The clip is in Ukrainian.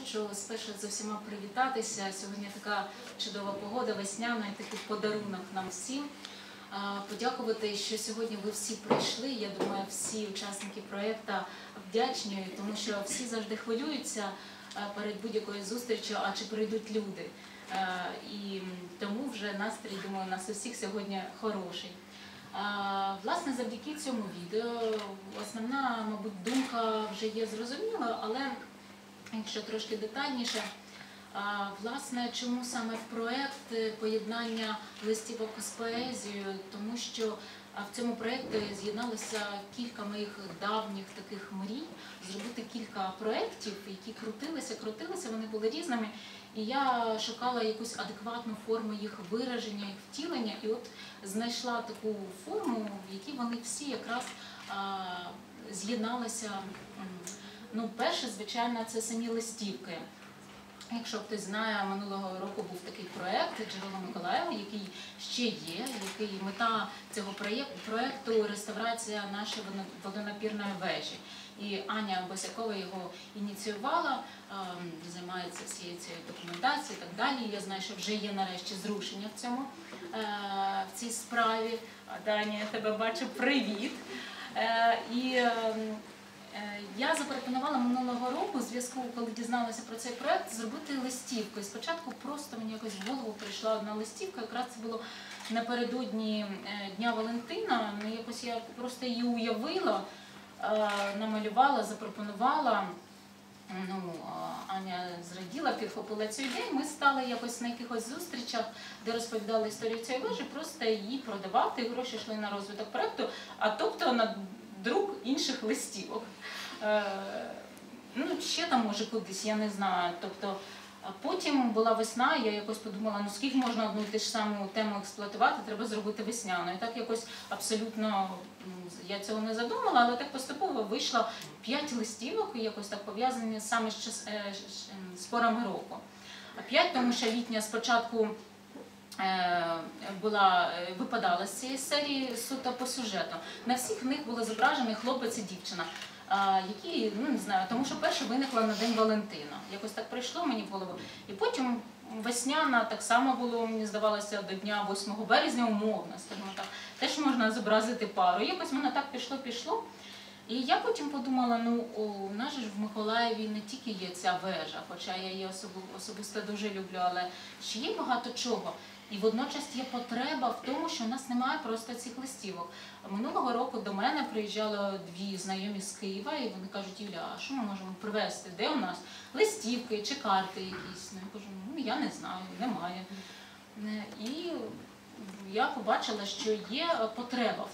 хочу спершу з усіма привітатися. Сьогодні така чудова погода, весняна і такий подарунок нам всім. Подякувати, що сьогодні ви всі прийшли. Я думаю, всі учасники проєкту вдячні, тому що всі завжди хвилюються перед будь-якою зустрічю, а чи прийдуть люди. І тому вже настрій, думаю, у нас у всіх сьогодні хороший. Власне, завдяки цьому відео основна, мабуть, думка вже є зрозуміла, але якщо трошки детальніше, власне, чому саме в проект е, поєднання листівок з поезією? Тому що в цьому проєкті з'єдналося кілька моїх давніх таких мрій, зробити кілька проєктів, які крутилися, крутилися, вони були різними. І я шукала якусь адекватну форму їх вираження, їх втілення, і от знайшла таку форму, в якій вони всі якраз з'єдналися. Ну, перше, звичайно, це самі листівки. Якщо хтось знає, минулого року був такий проект Джерело Миколаєва, який ще є, який мета цього проєкту реставрація нашої водонапірної вежі. І Аня Босякова його ініціювала, ем, займається всією цією документацією і так далі. Я знаю, що вже є нарешті зрушення в цьому е, цій справі. Даня, я тебе бачу, привіт. Е, ем, Я запропонувала минулого року, в зв'язку, коли дізналася про цей проект, зробити листівку. І спочатку просто мені якось в голову прийшла одна листівка. Якраз це було напередодні е, Дня Валентина. Ну, якось я просто її уявила, е, намалювала, запропонувала. Ну, Аня зраділа, підхопила цю ідею. Ми стали якось на якихось зустрічах, де розповідали історію цієї вежі, просто її продавати. Гроші йшли на розвиток проекту, а тобто на друк інших листівок. Е, ну, ще там може кудись, я не знаю. Тобто, потім була весна, я якось подумала, ну скільки можна одну і ту ж саму тему експлуатувати, треба зробити весняну. І так якось абсолютно я цього не задумала, але так поступово вийшло п'ять листівок, якось так пов'язані саме е, з- з порами року. А п'ять, тому що літня спочатку була е, випадала з цієї серії суто по сюжету. На всіх них було зображений хлопець і дівчина. Які, ну не знаю, тому що перше виникла на День Валентина. Якось так прийшло мені в голову. І потім весняна так само було, мені здавалося, до дня 8 березня, умовно, скажімо так. Теж можна зобразити пару. Якось мене так пішло, пішло. І я потім подумала: ну у нас ж в Миколаєві не тільки є ця вежа, хоча я її особисто дуже люблю, але ще є багато чого. І водночас є потреба в тому, що в нас немає просто цих листівок. Минулого року до мене приїжджали дві знайомі з Києва, і вони кажуть, Юля, а що ми можемо привезти? Де у нас листівки чи карти якісь? Ну, я кажу, ну я не знаю, немає. Е, І я побачила, що є потреба